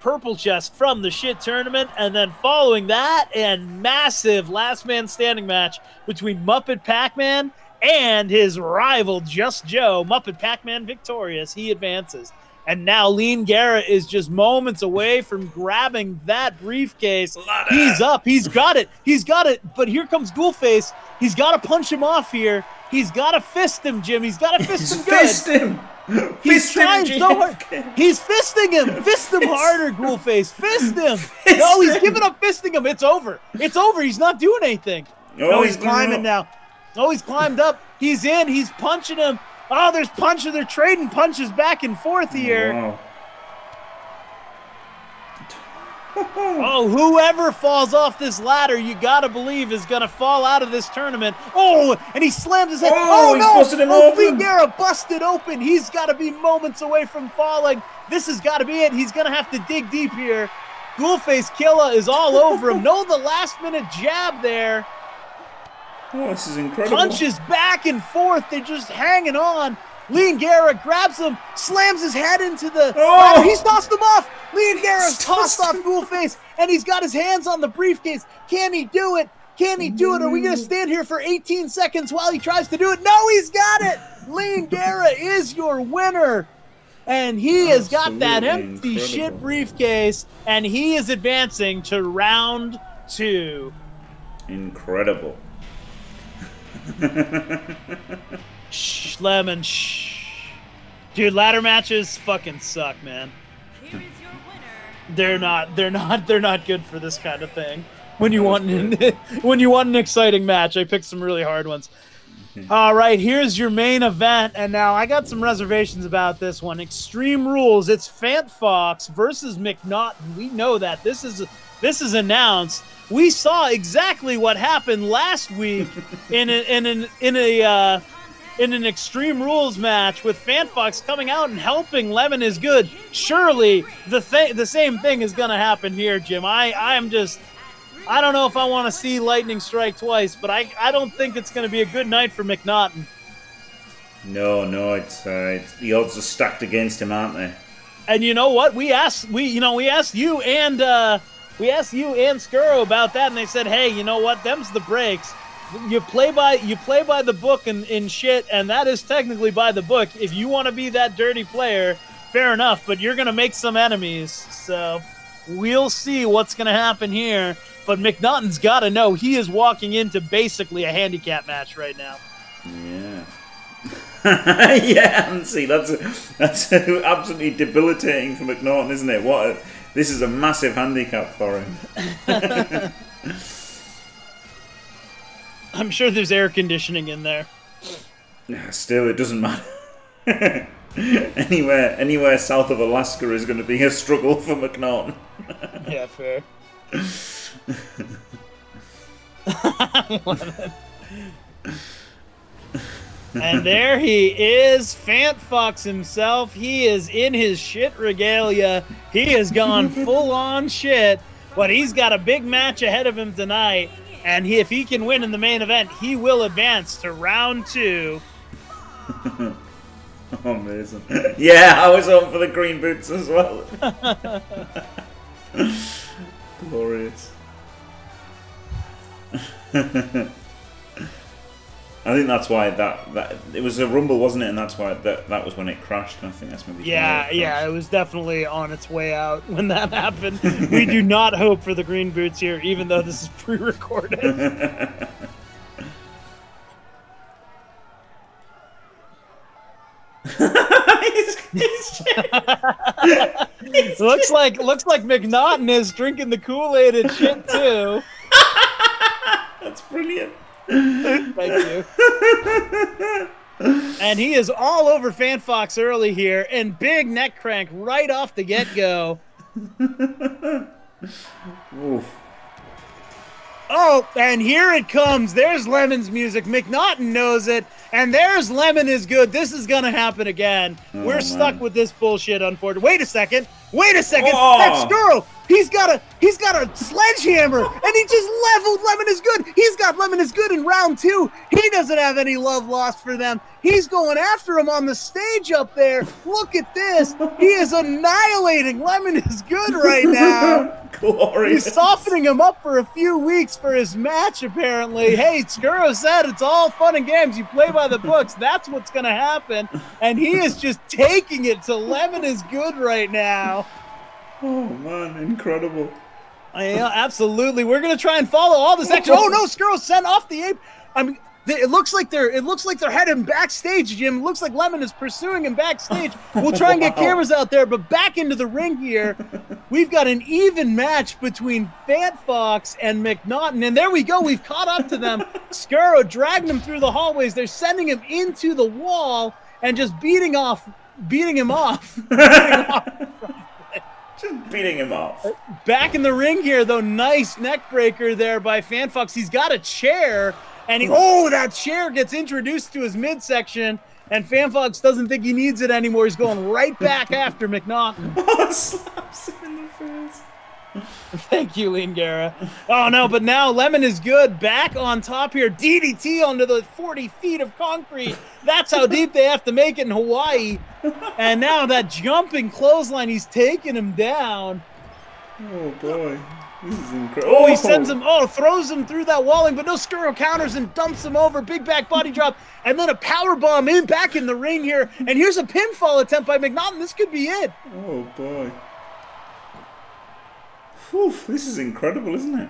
Purple Chest from the shit tournament, and then following that, and massive last man standing match between Muppet Pac-Man and his rival Just Joe. Muppet Pac-Man victorious. He advances. And now Lean Garrett is just moments away from grabbing that briefcase. He's up. He's got it. He's got it. But here comes Ghoulface. He's got to punch him off here. He's got to fist him, Jim. He's got to fist him [LAUGHS] good.
Fist him. [LAUGHS]
He's trying so hard. He's fisting him. Fist him harder, Ghoulface. Fist him. [LAUGHS]
Fist
no, he's giving up fisting him. It's over. It's over. He's not doing anything.
Oh,
no, he's
he's
climbing now. Oh, he's climbed up. He's in. He's punching him. Oh, there's punches. They're trading punches back and forth here.
Oh, wow. [LAUGHS]
Oh, whoever falls off this ladder, you gotta believe is gonna fall out of this tournament. Oh, and he slams his head.
Oh,
Oh,
he's
no!
busted him
oh,
open.
Figueroa busted open. He's gotta be moments away from falling. This has gotta be it. He's gonna have to dig deep here. Ghoulface Killa is all over him. [LAUGHS] No, the last minute jab there.
Oh, this is incredible.
Punches back and forth. They're just hanging on. Lean Guerra grabs him, slams his head into the
Oh!
ladder. He's tossed him off. Lean Guerra's tossed
tossed
off
him.
Ghoulface, and he's got his hands on the briefcase. Can he do it? Can he do it? Are we going to mm. stand here for 18 seconds while he tries to do it? No, he's got it. Lean Guerra is your winner. and he has got that
Absolutely
empty shit briefcase, and he is advancing to round two.
Incredible. [LAUGHS]
Shh, lemon, shh. Dude, ladder matches fucking suck, man.
Here is your winner.
They're not. They're not. They're not good for this kind of thing. When you want an, [LAUGHS] when you want an exciting match, I picked some really hard ones. [LAUGHS] All right, here's your main event, and now I got some reservations about this one. Extreme Rules. It's Fant Fox versus McNaughton. We know that this is this is announced. We saw exactly what happened last week [LAUGHS] in a, in an in a uh, in an Extreme Rules match with Fan Fox coming out and helping Lemon is good. Surely the th- the same thing is going to happen here, Jim. I I am just I don't know if I want to see lightning strike twice, but I I don't think it's going to be a good night for McNaughton.
No, no, it's, uh, it's the odds are stacked against him, aren't they?
And you know what? We asked we you know we asked you and uh, we asked you and Skuro about that, and they said, hey, you know what? Them's the breaks. You play by you play by the book and in shit, and that is technically by the book. If you want to be that dirty player, fair enough, but you're gonna make some enemies. So we'll see what's gonna happen here. But McNaughton's got to know he is walking into basically a handicap match right now.
Yeah. [LAUGHS] yeah, and see, that's that's [LAUGHS] absolutely debilitating for McNaughton, isn't it? What? A, this is a massive handicap for him. [LAUGHS]
I'm sure there's air conditioning in there.
Still, it doesn't matter. [LAUGHS] anywhere, anywhere south of Alaska is going to be a struggle for McNaughton. [LAUGHS]
Yeah, fair. and there he is, Fant Fox himself. He is in his shit regalia. He has gone [LAUGHS] full on shit, but he's got a big match ahead of him tonight. And he, if he can win in the main event, he will advance to round two. [LAUGHS]
Amazing. [LAUGHS] Yeah, I was on for the green boots as well. [LAUGHS] Glorious. I think that's why that, that it was a rumble, wasn't it? And that's why that that was when it crashed. And I think that's maybe
Yeah,
it
yeah, it was definitely on its way out when that [LAUGHS] happened. we do not hope for the green boots here, even though this is [LAUGHS] pre-recorded. [LAUGHS] looks like looks like McNaughton is drinking the Kool-Aid and shit too.
that's brilliant. [LAUGHS]
Thank you. And he is all over Fan Fox early here, and big neck crank right off the get go.
Oof.
Oh, and here it comes. There's Lemon's music. McNaughton knows it. And there's Lemon is good. This is going to happen again.
Oh,
We're stuck with this bullshit, unfortunately. Wait a second. Wait a second.
Oh.
That girl. He's got a he's got a sledgehammer and he just leveled Lemon is good. He's got Lemon is good in round 2. He doesn't have any love lost for them. He's going after him on the stage up there. Look at this. He is annihilating Lemon is good right [LAUGHS] now.
Glorious.
He's softening him up for a few weeks for his match, apparently. Hey, Skuro said it's all fun and games. You play by the books. That's what's going to happen. And he is just taking it to Lemon is good right now.
Oh man, incredible.
Yeah, uh, absolutely. We're going to try and follow all this action. Oh, no, Skuro sent off the ape. I mean, they- it looks like they're it looks like they're heading backstage, Jim. It looks like Lemon is pursuing him backstage. We'll try and get [LAUGHS]
Wow.
cameras out there, but back into the ring here, we've got an even match between Fat Fox and McNaughton, and there we go. We've caught up to them. Skuro dragging him through the hallways. They're sending him into the wall and just beating off, beating him off. Beating him off.
Just beating him off.
Uh, back in the ring here, though. Nice neck breaker there by FanFox. He's got a chair, and he hmm. oh, that chair gets introduced to his midsection, and FanFox doesn't think he needs it anymore. He's going right back [LAUGHS] after McNaughton.
Oh, slaps him in the face. [LAUGHS]
Thank you, Lean Guerra. Oh no, but now Lemon is good. Back on top here. DDT onto the 40 feet of concrete. That's how deep they have to make it in Hawaii. And now that jumping clothesline, he's taking him down.
Oh boy. This is incredible.
Oh, he oh. sends him, oh, throws him through that walling, but no Skuro counters and dumps him over. Big back body drop, and then a power bomb in back in the ring here. And here's a pinfall attempt by McNaughton. This could be it.
Oh boy. Whew, this is incredible, isn't it?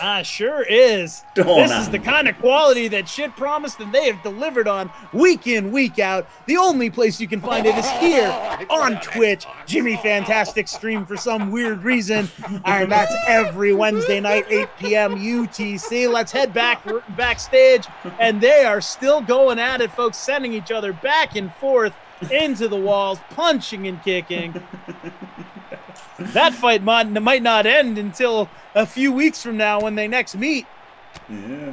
Ah, sure is.
Don't
this is the kind of quality that shit promised and they have delivered on week in, week out. The only place you can find it is here on Twitch. Jimmy Fantastic stream for some weird reason. And that's every Wednesday night, 8 p.m. UTC. Let's head back backstage. And they are still going at it, folks, sending each other back and forth into the walls, punching and kicking. That fight might, might not end until a few weeks from now when they next meet.
Yeah.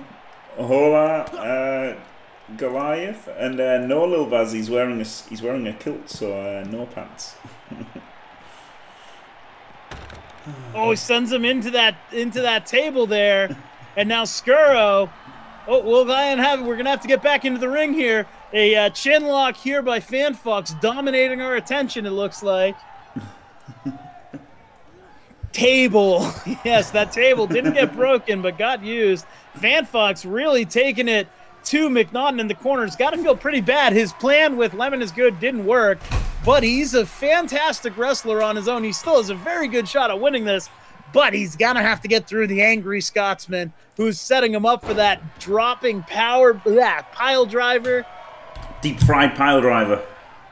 Hola, uh, Goliath, and uh, no Lil Baz. He's wearing a he's wearing a kilt, so uh, no pants. [LAUGHS]
Oh, he sends him into that into that table there, and now Skuro. Oh, we'll and have we're gonna have to get back into the ring here. A uh, chin lock here by FanFox, dominating our attention. It looks like. [LAUGHS] table, [LAUGHS] yes, that table didn't get [LAUGHS] broken, but got used. Van Fox really taking it to McNaughton in the corner. It's got to feel pretty bad. His plan with Lemon is good didn't work, but he's a fantastic wrestler on his own. He still has a very good shot at winning this, but he's gonna have to get through the angry Scotsman who's setting him up for that dropping power, that pile driver.
Deep fried pile driver.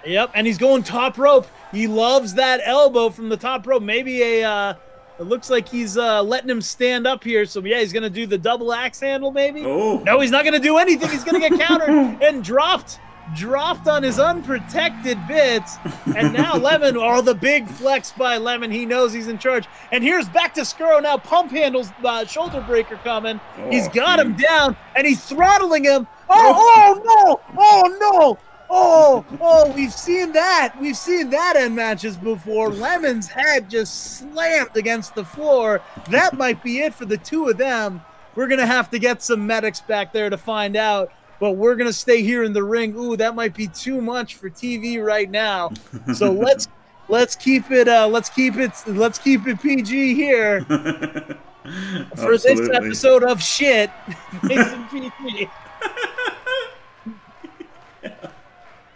Yep, and he's going top rope. He loves that elbow from the top rope. Maybe a. Uh, it looks like he's uh, letting him stand up here. So yeah, he's gonna do the double axe handle. Maybe.
Oh.
No, he's not gonna do anything. He's gonna get countered [LAUGHS] and dropped. Dropped on his unprotected bits, and now [LAUGHS] Lemon, oh, the big flex by Lemon. He knows he's in charge. And here's back to Skuro now. Pump handles, uh, shoulder breaker coming. He's got him down, and he's throttling him. Oh, oh no! Oh no! Oh, oh, we've seen that. We've seen that in matches before. Lemon's head just slammed against the floor. That might be it for the two of them. We're going to have to get some medics back there to find out, but we're going to stay here in the ring. Ooh, that might be too much for TV right now. So [LAUGHS] let's let's keep it uh let's keep it let's keep it PG here [LAUGHS] for this episode of shit. [LAUGHS] Mason PG.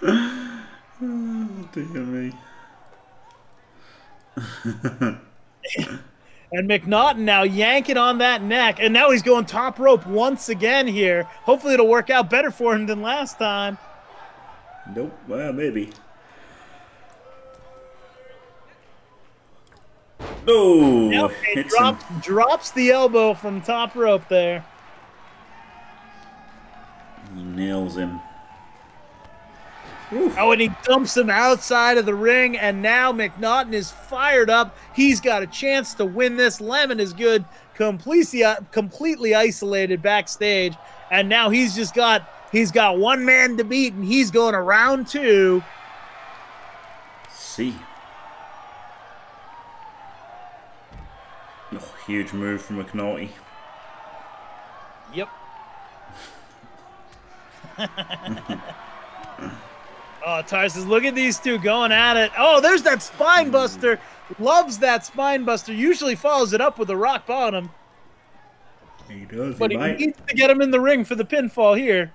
Oh, dear me. [LAUGHS]
And McNaughton now yanking on that neck, and now he's going top rope once again here. Hopefully, it'll work out better for him than last time.
Nope. Well, maybe. No. Him.
drops, drops the elbow from top rope there.
He nails him.
Oh, and he dumps him outside of the ring, and now McNaughton is fired up. He's got a chance to win this. Lemon is good, completely uh, completely isolated backstage, and now he's just got he's got one man to beat, and he's going to round two.
See. Oh, huge move from McNaughty.
Yep. [LAUGHS] [LAUGHS] oh, Tarsus, look at these two going at it. Oh, there's that spine buster. Loves that spine buster. Usually follows it up with a rock bottom,
He does.
but
he
he needs to get him in the ring for the pinfall here.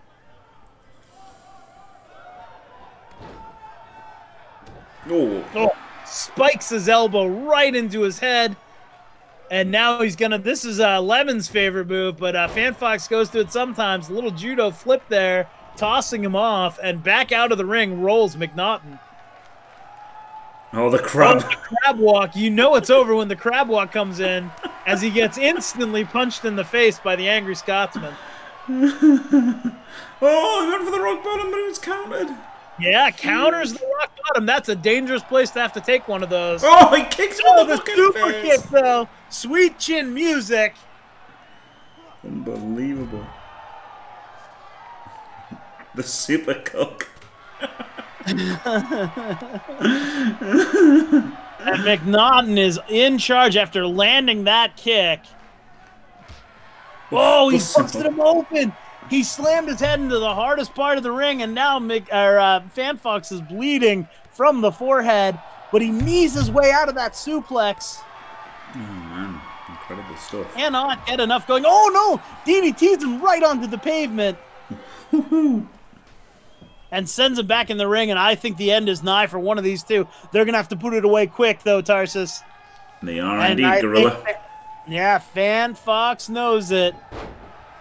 Oh,
Oh, spikes his elbow right into his head. And now he's gonna. This is uh, Lemon's favorite move, but uh, FanFox goes to it sometimes. A little judo flip there, tossing him off, and back out of the ring rolls McNaughton.
oh, the crab.
the crab walk. You know it's over when the crab walk comes in, as he gets instantly punched in the face by the angry Scotsman. [LAUGHS]
Oh, he went for the rock bottom, but it was countered.
Yeah, counters the rock bottom. That's a dangerous place to have to take one of those.
Oh, he kicks him
Oh,
in the
the super
face.
kick though. Sweet chin music.
Unbelievable. The super cook.
And McNaughton is in charge after landing that kick. Oh, he busted him open. He slammed his head into the hardest part of the ring, and now Mc, or, uh, FanFox is bleeding from the forehead, but he knees his way out of that suplex.
Oh man, Incredible stuff.
Cannot get enough going. Oh no! DDTs him right onto the pavement. [LAUGHS] and sends him back in the ring, and I think the end is nigh for one of these two. They're gonna have to put it away quick though, Tarsus.
They are
And
indeed,
I
Gorilla.
think yeah, Fan Fox knows it.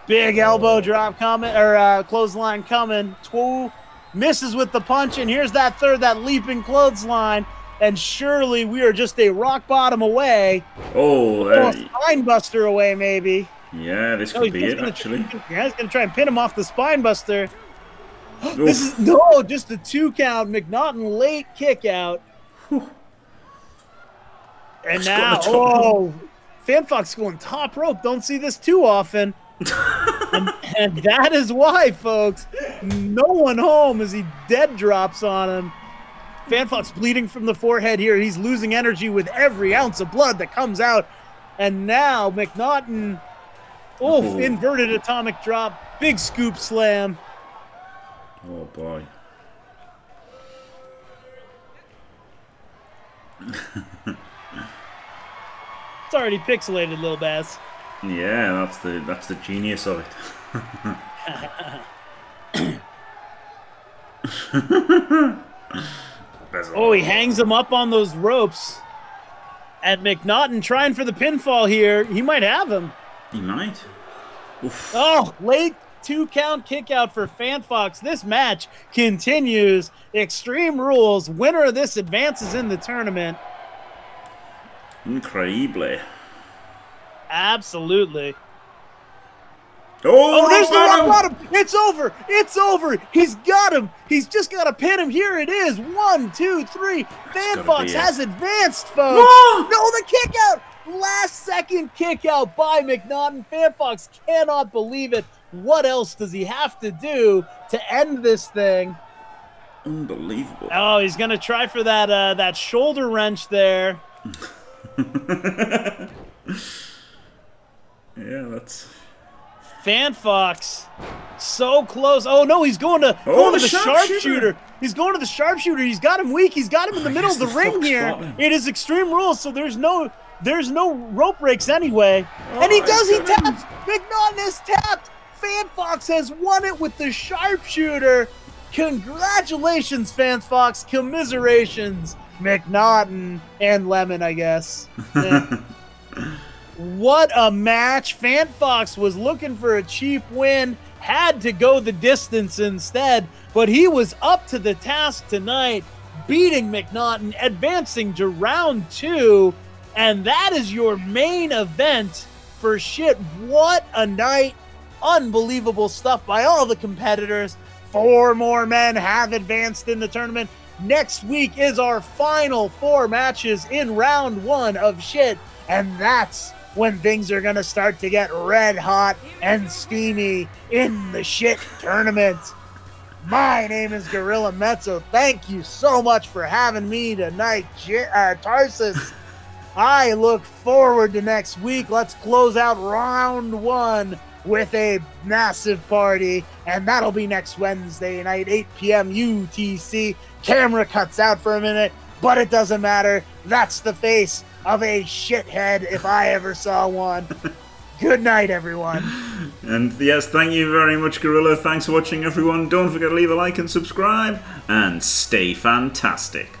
Big elbow drop coming, or uh, clothesline coming. Two misses with the punch, and here's that third, that leaping clothesline. And surely we are just a rock bottom away,
Oh, uh,
spine buster away, maybe.
yeah, this
No,
could be it,
gonna
actually.
He's gonna try and pin him off the spine buster. [GASPS] This is no, just a two count. McNaughton late kick out. And now,
the
oh, FanFox going top rope. Don't see this too often. [LAUGHS] and, and that is why, folks, no one home as he dead drops on him. FanFox bleeding from the forehead here. He's losing energy with every ounce of blood that comes out. And now McNaughton, oof,
Oh.
inverted atomic drop, big scoop slam.
Oh boy. [LAUGHS]
It's already pixelated, Lil Bass.
Yeah, that's the that's the genius of it. [LAUGHS]
Oh, he hangs him up on those ropes. And McNaughton trying for the pinfall here. He might have him.
He might. Oof.
Oh, late two count kick out for FanFox. This match continues. Extreme Rules. Winner of this advances in the tournament.
Incredible.
Absolutely.
Oh,
Oh, there's the
rock bottom!
It's over. It's over. He's got him. He's just got to pin him. Here it is. One, two, three. Fan
Fox it.
has advanced, folks.
Whoa!
No, the kick out. Last second kick out by McNaughton. Fan Fox cannot believe it. What else does he have to do to end this thing?
Unbelievable.
Oh, he's gonna try for that uh, that shoulder wrench there. [LAUGHS]
Yeah, that's.
Fan Fox, so close. Oh no, he's going to
Oh,
going to
the
the
sharpshooter.
sharpshooter. He's going to the sharpshooter. He's got him weak. He's got him in the
Oh,
middle of the,
the
ring here.
got.
It is extreme rules, so there's no there's no rope breaks anyway. and he
Oh,
does. He
he's got
taps. McNaughton is tapped. FanFox has won it with the sharpshooter. Congratulations, FanFox. Commiserations, McNaughton and Lemon, I guess. [LAUGHS] What a match. FanFox was looking for a cheap win, had to go the distance instead, but he was up to the task tonight, beating McNaughton, advancing to round two, and that is your main event for shit. What a night. Unbelievable stuff by all the competitors. Four more men have advanced in the tournament. Next week is our final four matches in round one of shit, and that's when things are going to start to get red hot and steamy in the shit tournament. My name is Gorilla Mezzo. Thank you so much for having me tonight, uh, Tarsus. I look forward to next week. Let's close out round one with a massive party, and that'll be next Wednesday night, 8 p.m. UTC. Camera cuts out for a minute, but it doesn't matter. That's the face of a shithead if I ever saw one. [LAUGHS] Good night, everyone.
And yes, thank you very much, Gorilla. Thanks for watching, everyone. Don't forget to leave a like and subscribe, and stay fantastic.